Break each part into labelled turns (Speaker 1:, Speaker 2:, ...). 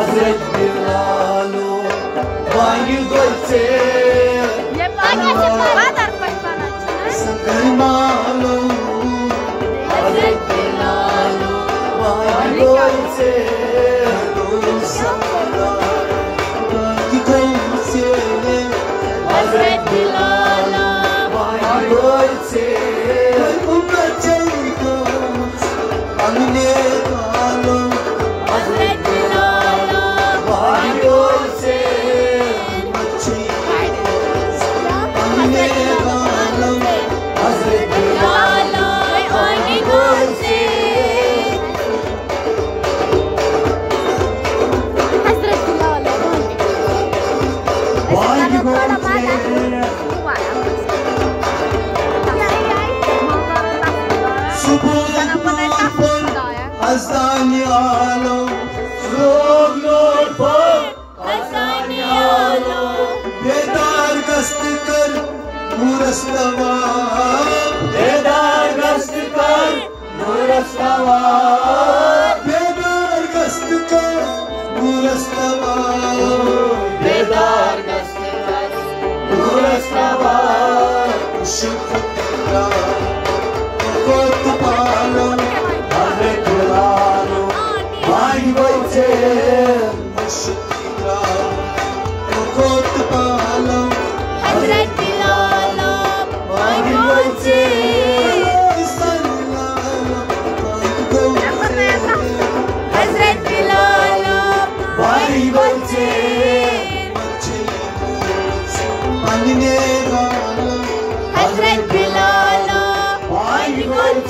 Speaker 1: Hazreti Lalu Vangi Dolce
Speaker 2: Sangai Malu
Speaker 1: Hazreti Lalu Vangi Dolce Hazreti Lalu Vangi Dolce
Speaker 2: Umma Çayko Anne
Speaker 1: slava
Speaker 2: Pe dar găstăcă Gură slava
Speaker 1: Pe dar găstăcă Gură slava
Speaker 2: Și putea Cotul panu
Speaker 1: Mai voi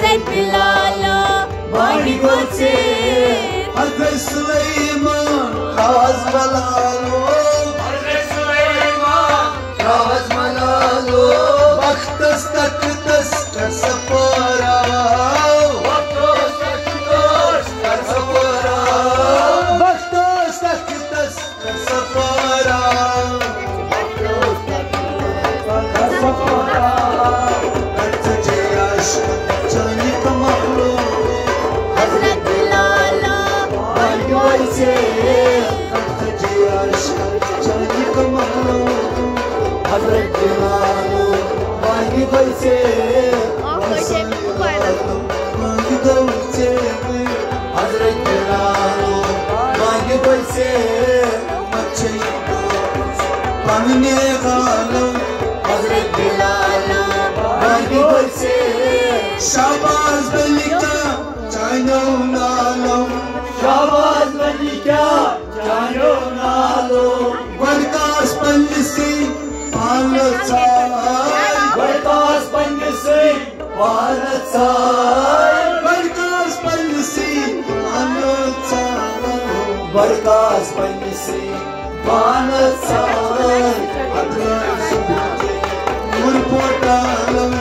Speaker 1: Hazret Bilal'a Bari
Speaker 2: Hazret Süleyman Kaz Belal'a Şabaz Belika Çayno nalım
Speaker 1: Şabaz Belika Çayno nalım
Speaker 2: царь,
Speaker 1: Баркас Пандисы, Вана царь,
Speaker 2: Баркас Пандисы, Вана царь,
Speaker 1: Баркас Пандисы, Вана царь,
Speaker 2: Адна Мурпота Лавы.